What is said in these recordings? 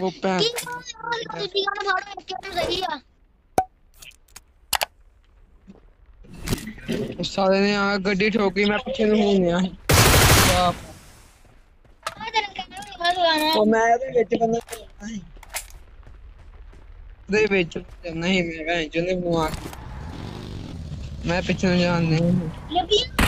वो पैक तो साले ने यहाँ गड्डी ठोकी मैं पीछे नहीं हूँ। यहाँ तो मैं तो बेच बंदा नहीं बेच नहीं मैं बेच नहीं मुआ मैं पीछे नहीं जान नहीं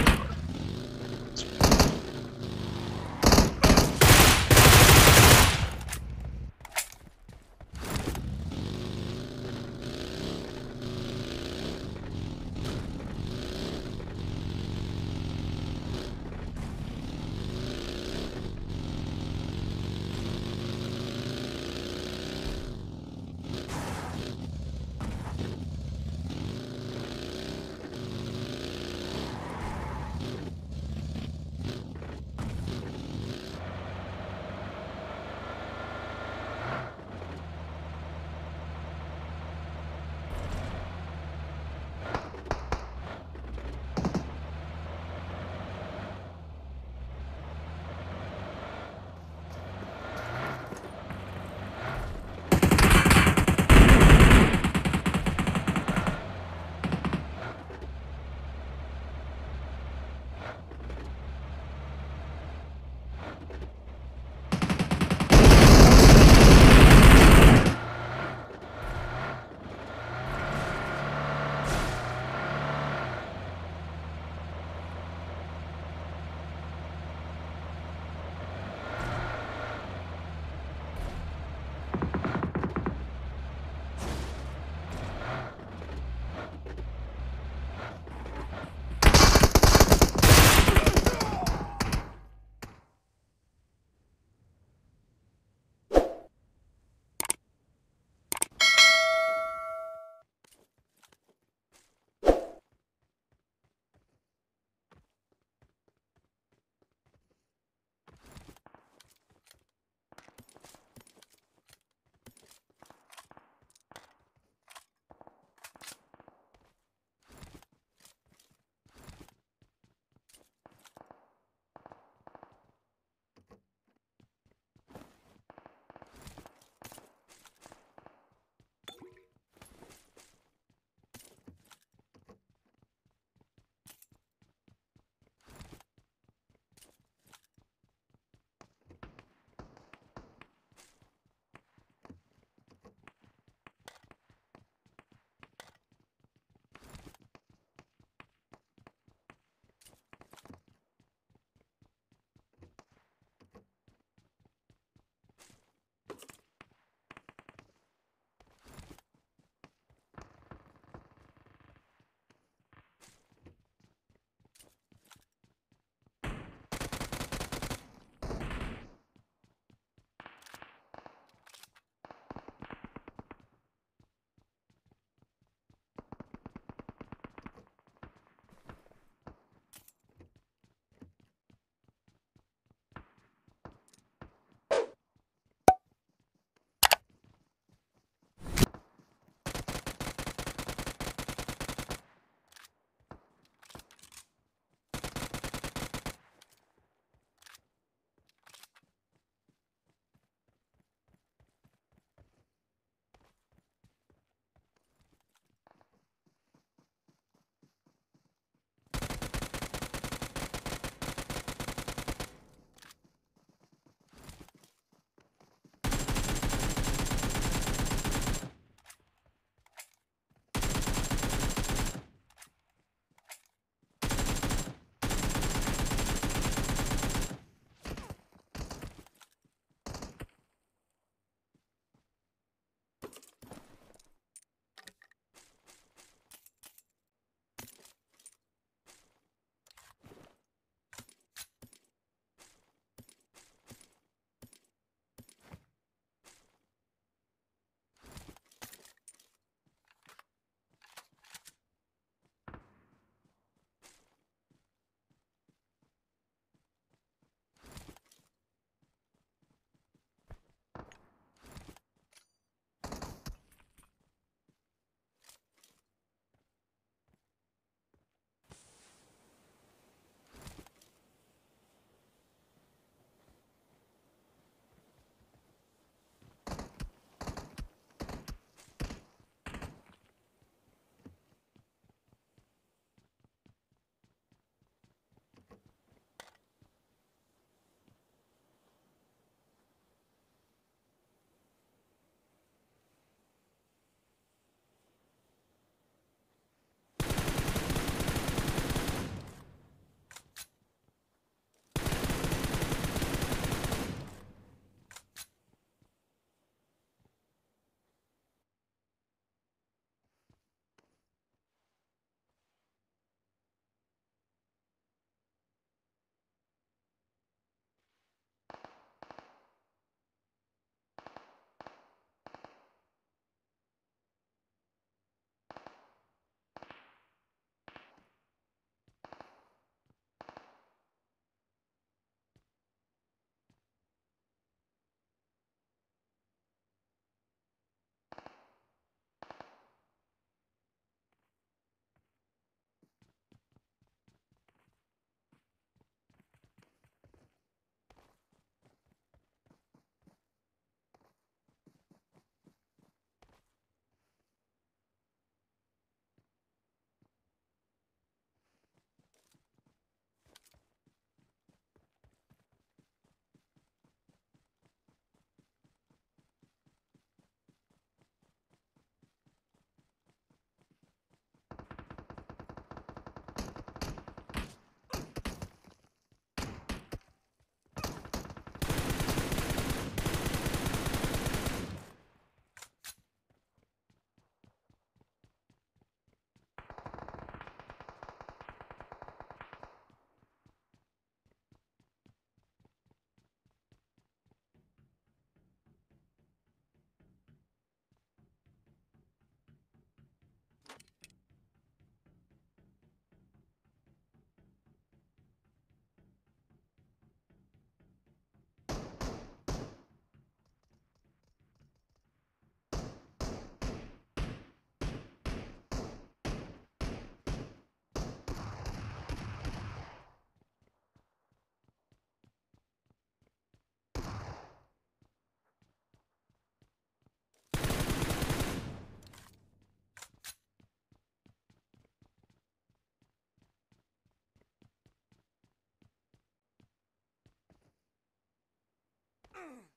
Mm-hmm.